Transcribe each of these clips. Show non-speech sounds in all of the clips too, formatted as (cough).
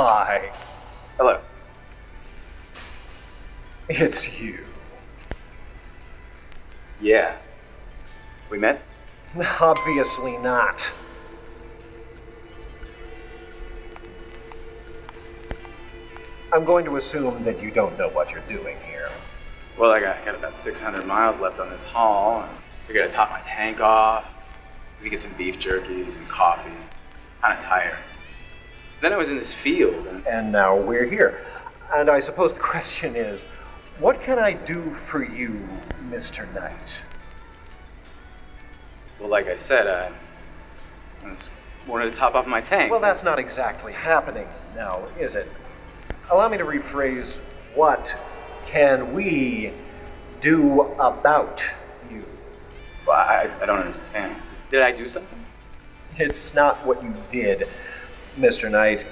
Hi. Hello. It's you. Yeah. We met? Obviously not. I'm going to assume that you don't know what you're doing here. Well, I got, got about 600 miles left on this haul. And figured I'd top my tank off. We get some beef jerky, some coffee. Kind of tired. Then I was in this field, and And now we're here. And I suppose the question is what can I do for you, Mr. Knight? well, like I said, I, I just wanted to top off my tank. Well, that's not exactly happening now, is it? Allow me to rephrase what can we do about you? Well, I, I don't understand. Did I do something? It's not what you did, Mr. Knight.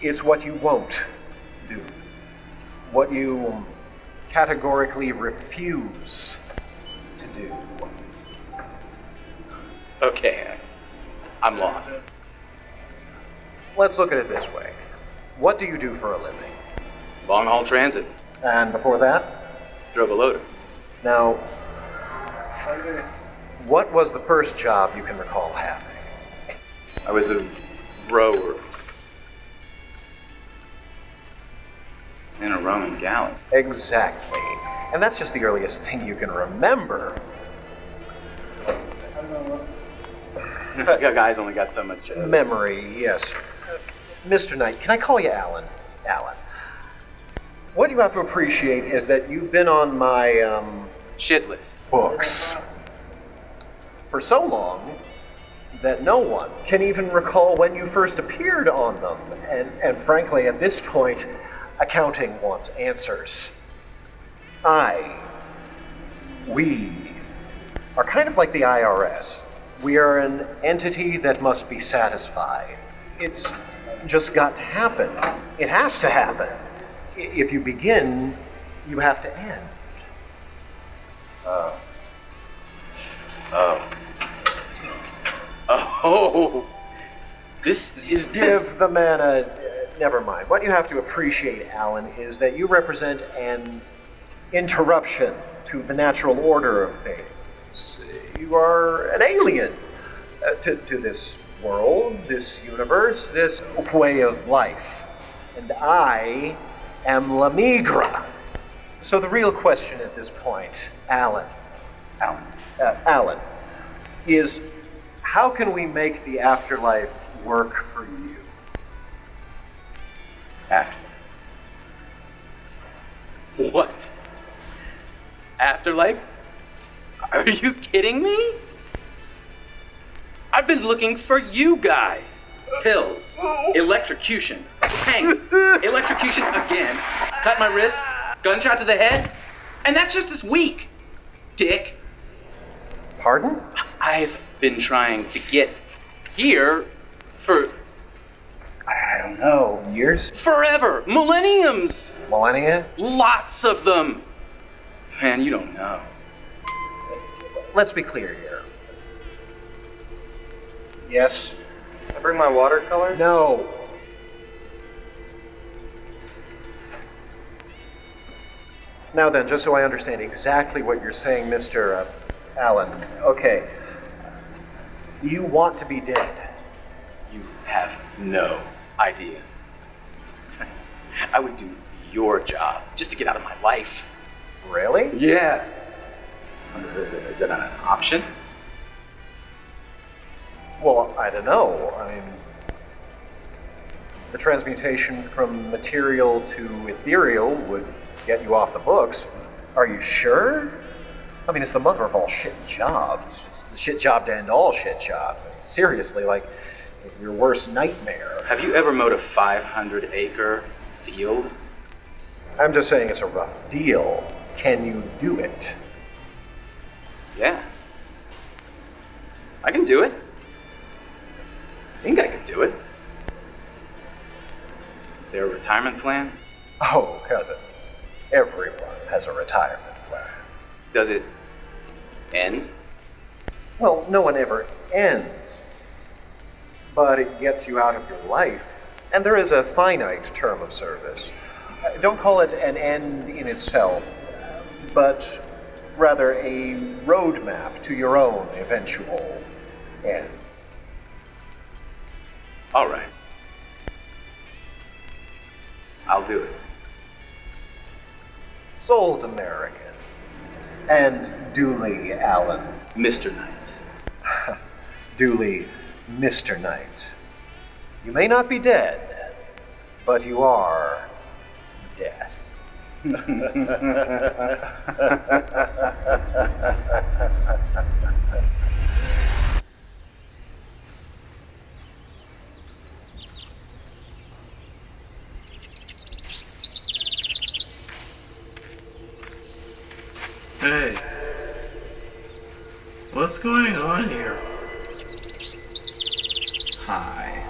It's what you won't do. What you categorically refuse to do. Okay, I'm lost. Let's look at it this way. What do you do for a living? Long haul transit. And before that? Drove a loader. Now, what was the first job you can recall having? I was a rower in a Roman galley. Exactly. And that's just the earliest thing you can remember. (laughs) Guys only got so much. Uh, Memory, yes. Mr. Knight, can I call you Alan? Alan. What you have to appreciate is that you've been on my um, shit list. books for so long that no one can even recall when you first appeared on them. And, and frankly, at this point, accounting wants answers. I, we, are kind of like the IRS. We are an entity that must be satisfied. It's just got to happen. It has to happen. If you begin, you have to end. Oh, this is Give this. the man a. Never mind. What you have to appreciate, Alan, is that you represent an interruption to the natural order of things. You are an alien uh, to, to this world, this universe, this way of life. And I am La Migra. So the real question at this point, Alan, Alan. uh, Alan, is how can we make the afterlife work for you? After. What? Afterlife? Are you kidding me? I've been looking for you guys. Pills, electrocution, hang, electrocution again, cut my wrists, gunshot to the head, and that's just this week. Dick, Pardon? I've been trying to get here for I don't know. Years? forever, millenniums, Millennia? lots of them. Man, you don't know. Let's be clear here. Yes? I bring my watercolor? No. Now then, just so I understand exactly what you're saying, Mr. Uh, Alan. Okay. You want to be dead. You have no idea. I would do your job just to get out of my life. Really? Yeah. Is, it- is that an option? Well, I don't know. I mean, the transmutation from material to ethereal would get you off the books. Are you sure? I mean, it's the mother of all shit jobs. It's the shit job to end all shit jobs. I mean, seriously, like your worst nightmare. Have you ever mowed a 500 acre field? I'm just saying it's a rough deal. Can you do it? Yeah. I can do it. I think I can do it. Is there a retirement plan? Oh, cousin. Everyone has a retirement plan. Does it end? Well, no one ever ends, but it gets you out of your life. And there is a finite term of service. Don't call it an end in itself, but rather a roadmap to your own eventual end. All right. I'll do it. Sold American. And duly Alan. Mr. Knight. (laughs) Duly Mr. Knight. You may not be dead, but you are death. (laughs) What's going on here? Hi.